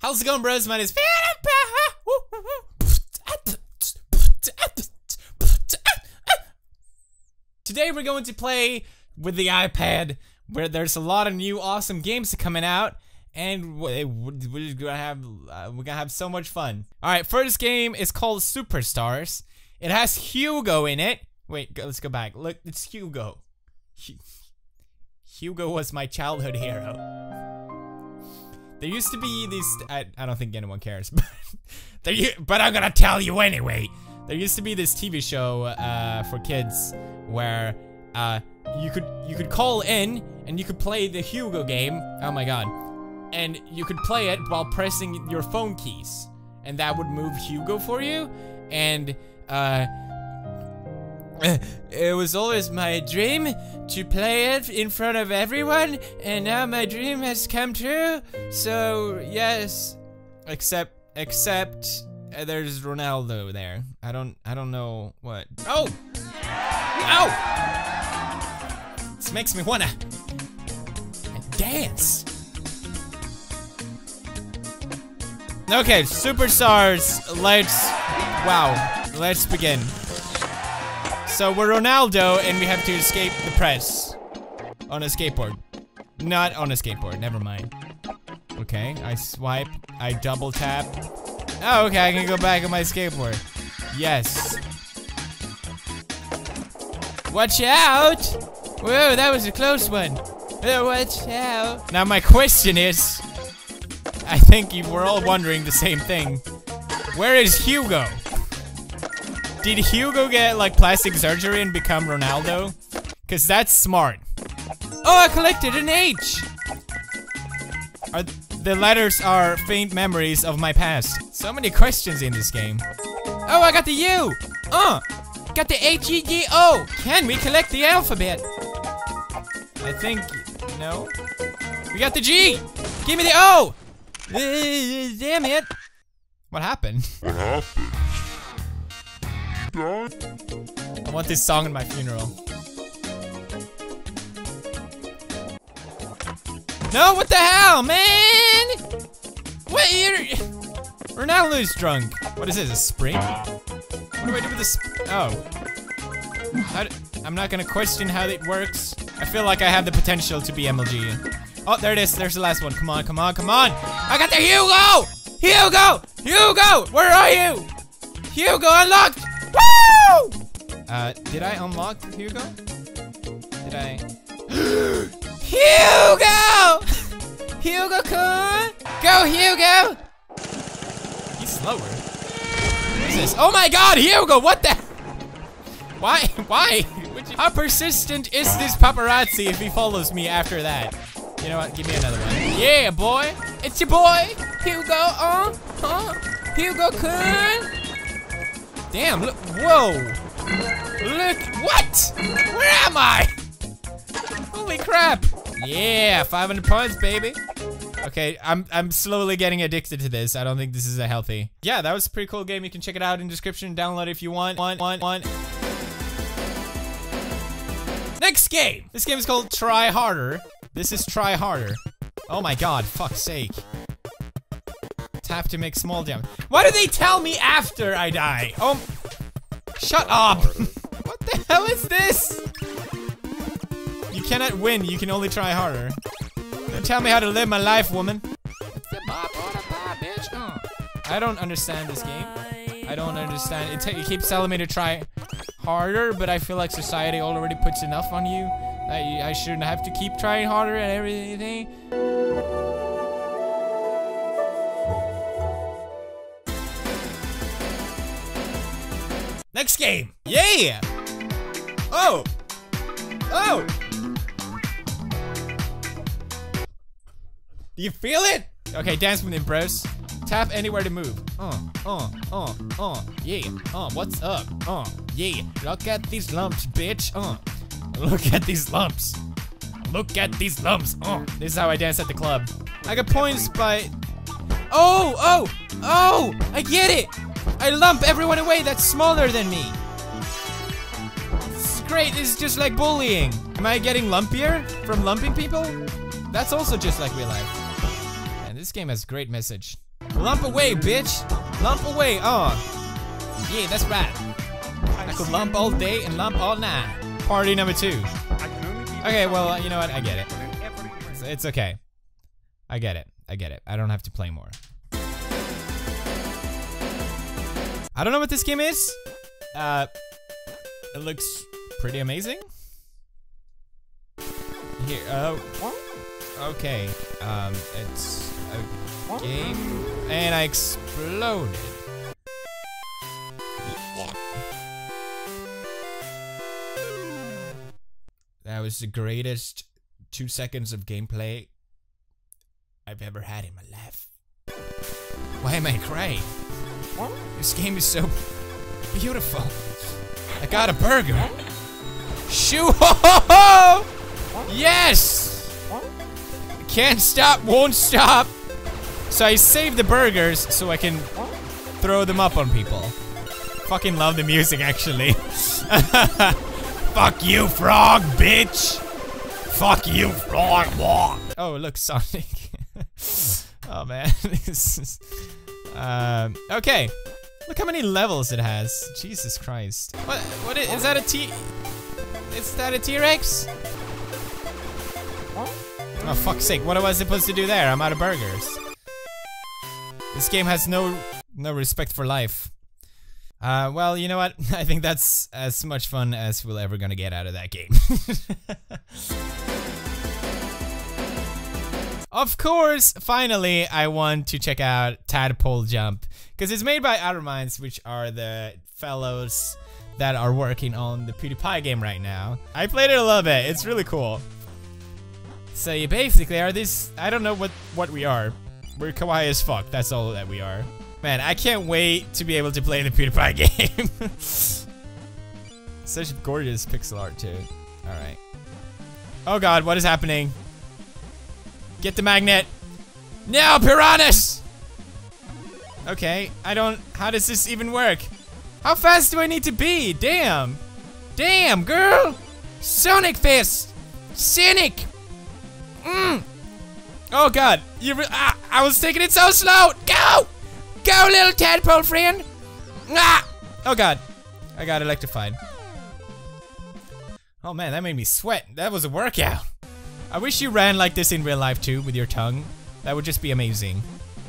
How's it going, bros? My name is Today we're going to play with the iPad, where there's a lot of new awesome games coming out, and we're gonna have uh, we're gonna have so much fun. All right, first game is called Superstars. It has Hugo in it. Wait, go, let's go back. Look, it's Hugo. Hugo was my childhood hero. There used to be these. I, I don't think anyone cares, but there. But I'm gonna tell you anyway. There used to be this TV show uh, for kids where uh, you could you could call in and you could play the Hugo game. Oh my god! And you could play it while pressing your phone keys, and that would move Hugo for you. And uh, it was always my dream to play it in front of everyone, and now my dream has come true. So yes, except except uh, there's Ronaldo there. I don't I don't know what. Oh, ow! This makes me wanna dance. Okay, superstars. Let's wow. Let's begin. So we're Ronaldo and we have to escape the press. On a skateboard. Not on a skateboard, never mind. Okay, I swipe, I double tap. Oh, okay, I can go back on my skateboard. Yes. Watch out! Whoa, that was a close one. Oh, watch out. Now my question is, I think you were all wondering the same thing. Where is Hugo? Did Hugo get like plastic surgery and become Ronaldo? Cause that's smart. Oh, I collected an H! Are the letters are faint memories of my past. So many questions in this game. Oh, I got the U! Uh! Got the H-E-G-O! Can we collect the alphabet? I think, no. We got the G! Give me the O! Uh, damn it! What happened? What happened? I want this song in my funeral. No, what the hell, man? What you Ronaldo's drunk. What is this, a spring? What do I do with this? Oh. I'm not gonna question how it works. I feel like I have the potential to be MLG. Oh, there it is. There's the last one. Come on, come on, come on. I got the Hugo! Hugo! Hugo! Where are you? Hugo unlocked! Woo! Uh, did I unlock Hugo? Did I? Hugo! Hugo kun! Go Hugo! He's slower. What is this? Oh my god, Hugo, what the? Why? Why? How persistent is this paparazzi if he follows me after that? You know what? Give me another one. Yeah, boy. It's your boy, Hugo. Uh, huh? Hugo kun. Damn, look, whoa. Look, what? Where am I? Holy crap. Yeah, 500 points, baby. Okay, I'm I'm slowly getting addicted to this. I don't think this is a healthy. Yeah, that was a pretty cool game. You can check it out in description. Download it if you want. One, one, one. Next game. This game is called Try Harder. This is Try Harder. Oh my god, fuck's sake. Tap to make small damage. Why do they tell me after I die? Oh, shut up. what the hell is this? You cannot win, you can only try harder. Don't tell me how to live my life, woman. I don't understand this game. I don't understand. It, it keeps telling me to try harder, but I feel like society already puts enough on you. I, I shouldn't have to keep trying harder and everything. Game. Yeah. Oh. Oh. Do you feel it? Okay, dance with him, bros. Tap anywhere to move. Uh, uh, uh, uh, yeah. Uh, what's up? Uh, yeah. Look at these lumps, bitch. Uh, look at these lumps. Look at these lumps. Uh, this is how I dance at the club. I got points by. Oh, oh, oh! I get it. I lump everyone away that's smaller than me. This is great. This is just like bullying. Am I getting lumpier from lumping people? That's also just like real life. And this game has great message. Lump away, bitch. Lump away. Oh. Yeah, that's right. I could lump all day and lump all night. Party number two. Okay, well, you know what? I get it. It's, it's okay. I get it. I get it. I don't have to play more. I don't know what this game is. Uh, it looks pretty amazing. Here, oh, okay. Um, it's a game, and I exploded. That was the greatest two seconds of gameplay I've ever had in my life. Why am I crying? This game is so beautiful. I got a burger. Shoo ho ho ho! Yes! Can't stop, won't stop. So I saved the burgers so I can throw them up on people. Fucking love the music actually. Fuck you, frog, bitch! Fuck you, frog, Oh, look, Sonic. oh man, this is. Um, okay. Look how many levels it has. Jesus Christ. What? What is, is that a T? Is that a T-Rex? Oh, fuck's sake. What am I supposed to do there? I'm out of burgers. This game has no no respect for life. Uh, well, you know what? I think that's as much fun as we're ever gonna get out of that game. of course, finally, I want to check out Tadpole Jump. Because it's made by Outerminds, which are the fellows that are working on the PewDiePie game right now. I played it a little bit. It's really cool. So you basically are this... I don't know what, what we are. We're kawaii as fuck. That's all that we are. Man, I can't wait to be able to play the PewDiePie game. Such gorgeous pixel art too. Alright. Oh god, what is happening? Get the magnet. Now, piranhas! Okay, I don't... How does this even work? How fast do I need to be? Damn. Damn, girl! Sonic Fist! Sonic! Mmm! Oh god, you ah, I was taking it so slow! Go! Go, little tadpole friend! Ah! Oh god. I got electrified. Oh man, that made me sweat. That was a workout. I wish you ran like this in real life too, with your tongue. That would just be amazing.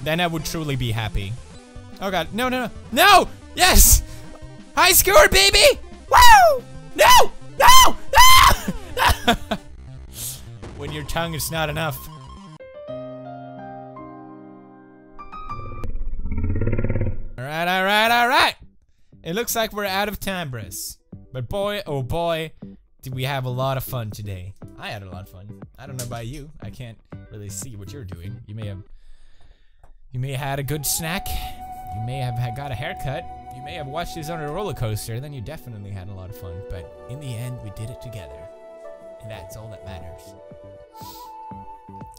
Then I would truly be happy. Oh god, no, no, no. No! Yes! High score, baby! Woo! No! No! No! when your tongue is not enough. Alright, alright, alright! It looks like we're out of time. But boy, oh boy, did we have a lot of fun today. I had a lot of fun. I don't know about you. I can't really see what you're doing. You may have... You may have had a good snack. You may have got a haircut. You may have watched this on a roller coaster. Then you definitely had a lot of fun. But in the end, we did it together. And that's all that matters.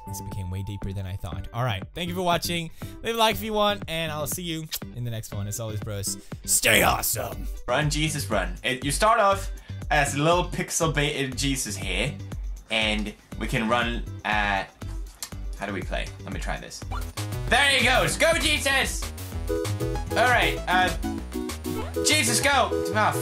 This became way deeper than I thought. All right, thank you for watching. Leave a like if you want, and I'll see you in the next one. As always, bros, stay awesome. Run, Jesus, run. It, you start off as a little pixel baited Jesus here, and we can run at... How do we play? Let me try this. There he goes. Go, Jesus! All right, uh... Jesus, go! Oh,